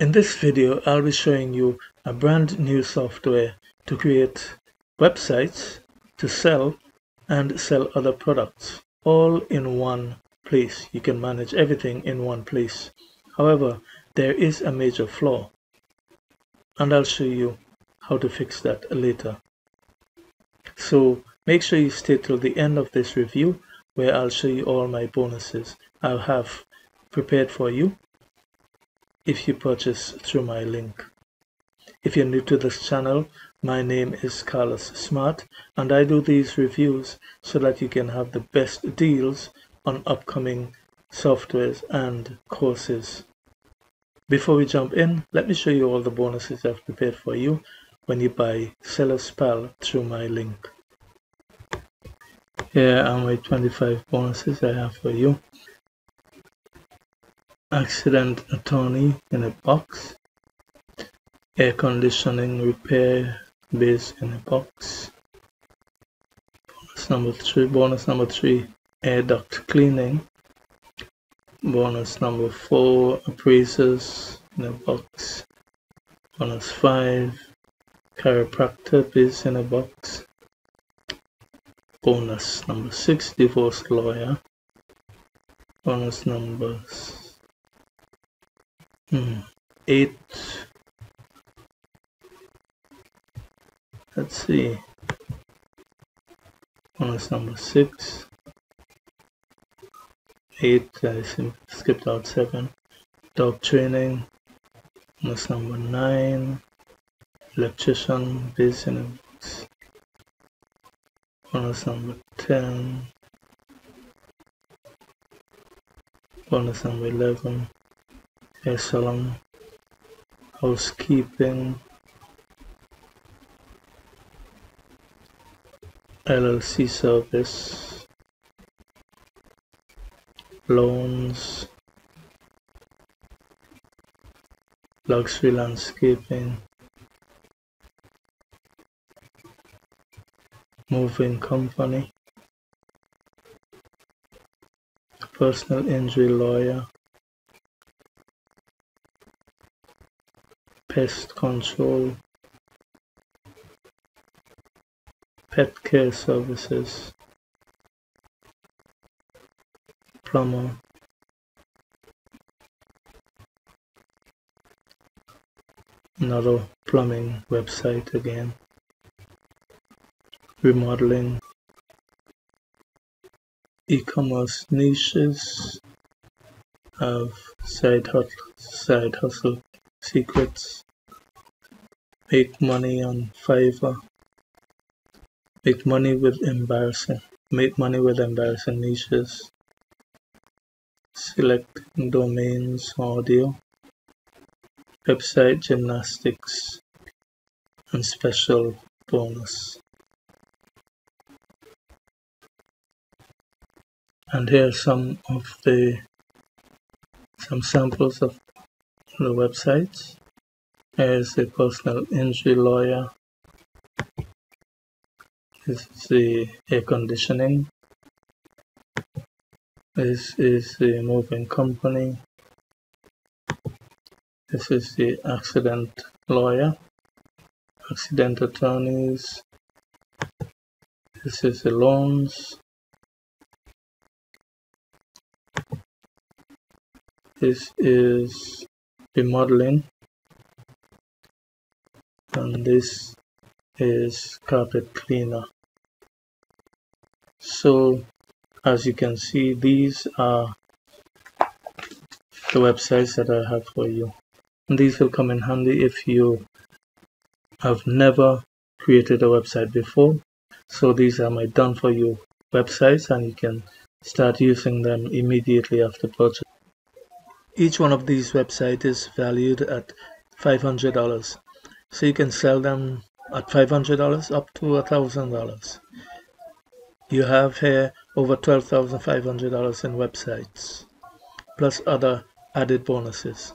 In this video, I'll be showing you a brand new software to create websites to sell and sell other products all in one place. You can manage everything in one place. However, there is a major flaw and I'll show you how to fix that later. So make sure you stay till the end of this review where I'll show you all my bonuses I have prepared for you if you purchase through my link. If you're new to this channel, my name is Carlos Smart and I do these reviews so that you can have the best deals on upcoming softwares and courses. Before we jump in, let me show you all the bonuses I've prepared for you when you buy SellersPal through my link. Here are my 25 bonuses I have for you accident attorney in a box, air conditioning repair base in a box. Bonus number three, bonus number three, air duct cleaning. Bonus number four, appraisers in a box. Bonus five, chiropractor base in a box. Bonus number six, divorce lawyer. Bonus numbers Hmm. Let's see. Bonus number six. Eight. I skipped out seven. Dog training. Bonus number nine. Electrician business. Bonus number ten. Bonus number eleven hair salon, housekeeping, LLC service, loans, luxury landscaping, moving company, personal injury lawyer, pest control, pet care services, plumber, another plumbing website again, remodeling, e-commerce niches. Of side hustle, side hustle secrets, make money on Fiverr, make money with embarrassing, make money with embarrassing niches, select domains audio, website gymnastics, and special bonus. And here are some of the some samples of the website as a personal injury lawyer. This is the air conditioning. This is the moving company. This is the accident lawyer, accident attorneys. This is the loans. This is remodeling and this is carpet cleaner. So as you can see these are the websites that I have for you. And these will come in handy if you have never created a website before. So these are my done for you websites and you can start using them immediately after purchase each one of these websites is valued at $500. So you can sell them at $500 up to $1,000. You have here over $12,500 in websites, plus other added bonuses.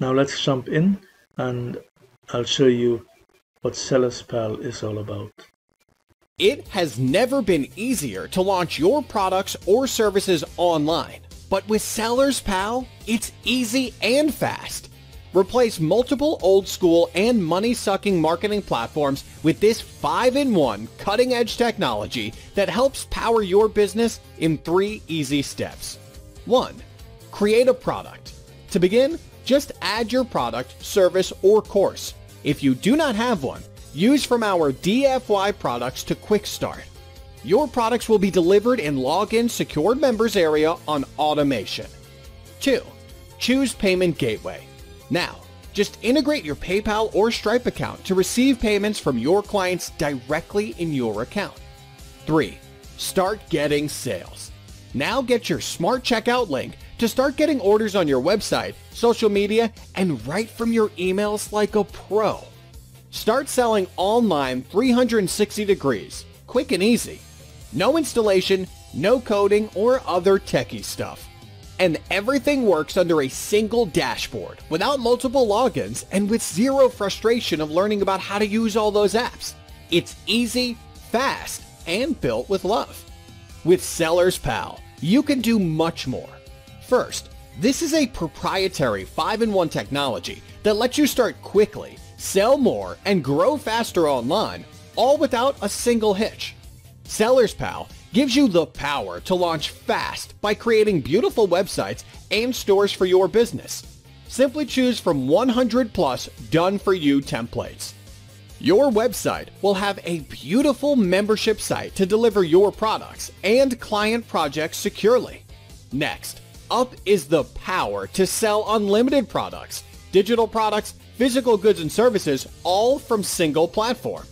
Now let's jump in and I'll show you what SellersPal is all about. It has never been easier to launch your products or services online. But with SellersPal, it's easy and fast. Replace multiple old school and money-sucking marketing platforms with this 5-in-1 cutting-edge technology that helps power your business in three easy steps. 1. Create a product. To begin, just add your product, service, or course. If you do not have one, use from our DFY products to Quick Start. Your products will be delivered in login secured members area on automation. 2. Choose payment gateway. Now, just integrate your PayPal or Stripe account to receive payments from your clients directly in your account. 3. Start getting sales. Now get your smart checkout link to start getting orders on your website, social media, and right from your emails like a pro. Start selling online 360 degrees, quick and easy. No installation, no coding, or other techie stuff. And everything works under a single dashboard, without multiple logins, and with zero frustration of learning about how to use all those apps. It's easy, fast, and built with love. With SellersPal, you can do much more. First, this is a proprietary 5-in-1 technology that lets you start quickly, sell more, and grow faster online, all without a single hitch. SellersPal gives you the power to launch fast by creating beautiful websites and stores for your business. Simply choose from 100 plus done-for-you templates. Your website will have a beautiful membership site to deliver your products and client projects securely. Next, up is the power to sell unlimited products, digital products, physical goods and services, all from single platform.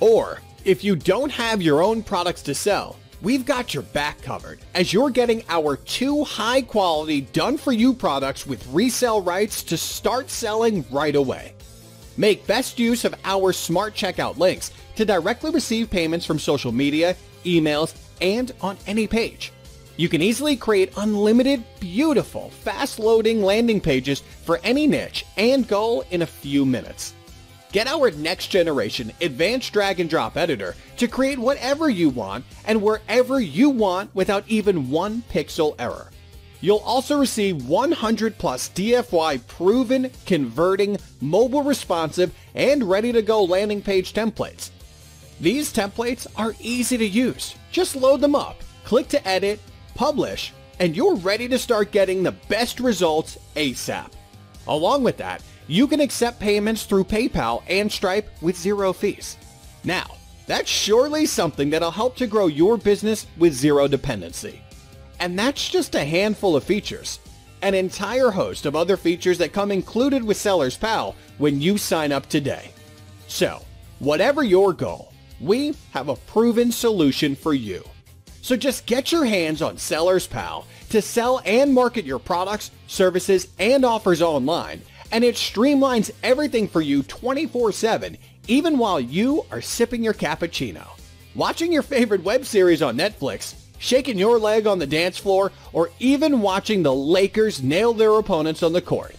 Or if you don't have your own products to sell, we've got your back covered as you're getting our two high quality done for you products with resale rights to start selling right away. Make best use of our smart checkout links to directly receive payments from social media, emails, and on any page. You can easily create unlimited, beautiful, fast-loading landing pages for any niche and goal in a few minutes. Get our next generation advanced drag and drop editor to create whatever you want and wherever you want without even one pixel error. You'll also receive 100 plus DFY proven, converting, mobile responsive, and ready to go landing page templates. These templates are easy to use. Just load them up, click to edit, publish, and you're ready to start getting the best results ASAP. Along with that, you can accept payments through PayPal and Stripe with zero fees. Now, that's surely something that'll help to grow your business with zero dependency. And that's just a handful of features. An entire host of other features that come included with SellersPal when you sign up today. So, whatever your goal, we have a proven solution for you. So just get your hands on SellersPal to sell and market your products, services, and offers online and it streamlines everything for you 24-7, even while you are sipping your cappuccino. Watching your favorite web series on Netflix, shaking your leg on the dance floor, or even watching the Lakers nail their opponents on the court.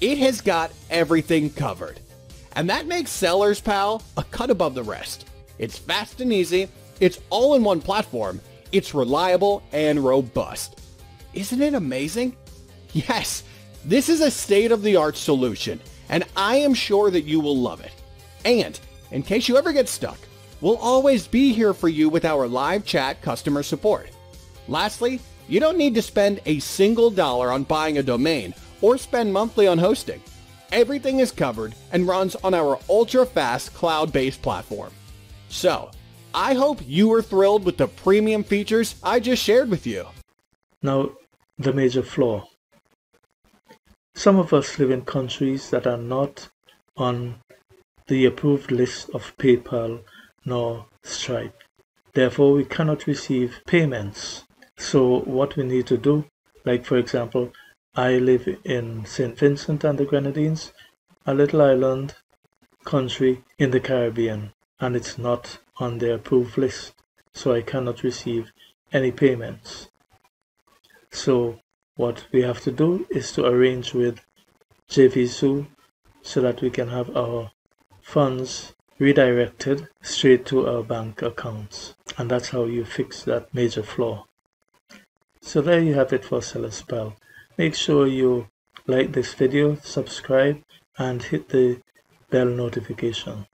It has got everything covered. And that makes SellersPal a cut above the rest. It's fast and easy, it's all in one platform, it's reliable and robust. Isn't it amazing? Yes, this is a state-of-the-art solution, and I am sure that you will love it. And, in case you ever get stuck, we'll always be here for you with our live chat customer support. Lastly, you don't need to spend a single dollar on buying a domain or spend monthly on hosting. Everything is covered and runs on our ultra-fast cloud-based platform. So, I hope you were thrilled with the premium features I just shared with you. Now, the major flaw. Some of us live in countries that are not on the approved list of PayPal nor Stripe. Therefore, we cannot receive payments. So what we need to do, like for example, I live in St. Vincent and the Grenadines, a little island country in the Caribbean, and it's not on their approved list, so I cannot receive any payments. So what we have to do is to arrange with JVZoo so that we can have our funds redirected straight to our bank accounts. And that's how you fix that major flaw. So there you have it for Sellerspal. Make sure you like this video, subscribe, and hit the bell notification.